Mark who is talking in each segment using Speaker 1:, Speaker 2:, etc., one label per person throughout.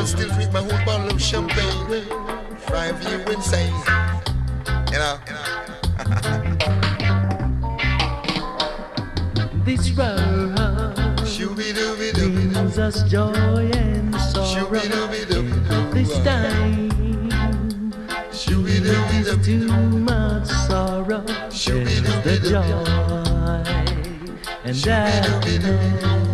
Speaker 1: I still drink my whole bottle of champagne. Drive you insane. You know.
Speaker 2: this road brings us joy and sorrow. This time brings too much sorrow. There's the joy and happiness.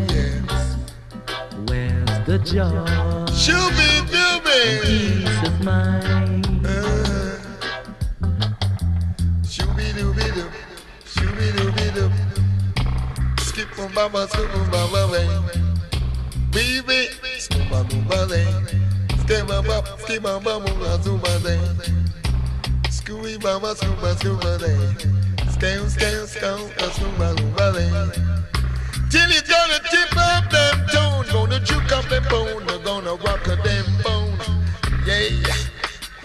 Speaker 2: Where's the joy?
Speaker 1: Shooby dooby.
Speaker 2: Peace of mind.
Speaker 1: Uh, Shooby dooby doo. Shooby dooby doo. Skip on baba, skip on baba, baby. Skip on baba, skip on baba, skip on baba, zumba, Scooby baba, scuba, scuba, Scale, scale, scale, scuba, scuba, Till it's gonna tip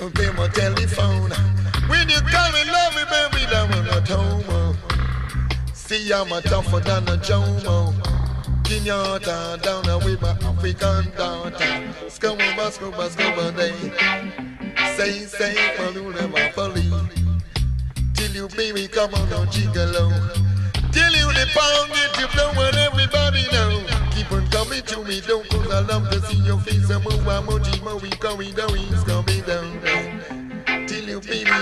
Speaker 1: pay my telephone. When you call me love me, baby, down on the home. See, I'm a tougher than a Jomo. Kenyatta down with my African daughter. Scuba, scuba, scuba, day. Say, say, Malula, my believe. Till you baby come on, don't gigolo. Till you the pound get you blow what everybody know. Keep on coming to me, don't cause I love to see your face. I'm a moji, mo, we going down, he's coming down.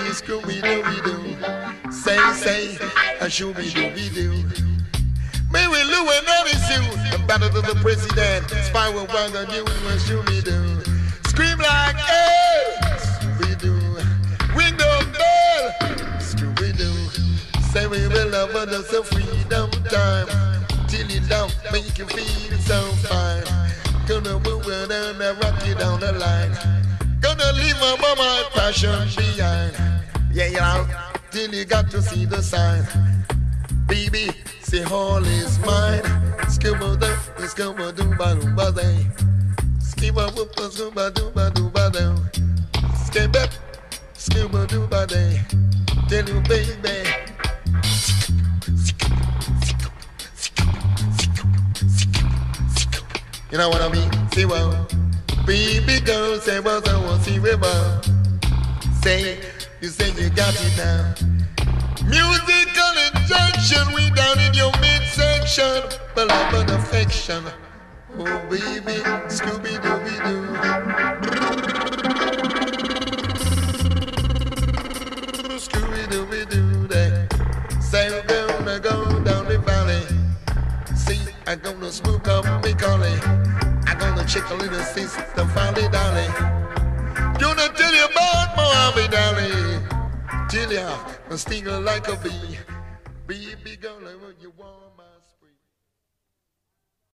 Speaker 1: Till you baby, screwy dooby doo. Say, say, I should be dooby doo. May we Lou and Eddie Sue, the battle to the president. Spy Spiral while the new one should be do. Scream like, hey, Scooby Doo. Window bell, Scooby Doo. Say we will love us a freedom time. Till you down, make you feel so fine. Gonna move it and rock you down the line. Gonna leave my mama passion behind. Yeah, know, till you got to see the sign. Baby, say all is mine. Scuba doo, scuba doo ba doo ba day. Scuba whoop, scuba doo ba doo ba doo. Scuba, scuba doo ba day. Tell you, baby. You know what I mean? See well, baby girl, say well, I want see river. Say, you say you got it now. Musical injection, we down in your midsection. Love and affection. Oh baby, Scooby Dooby Doo. Scooby Dooby Doo. Say we're gonna go down the valley. See, I'm gonna smoke up me collie. I'm gonna check a little sister, Folly Dolly. Gonna tell you about Mohammed Ali. Till ya, a stinger like a bee. Girl, I want you warm.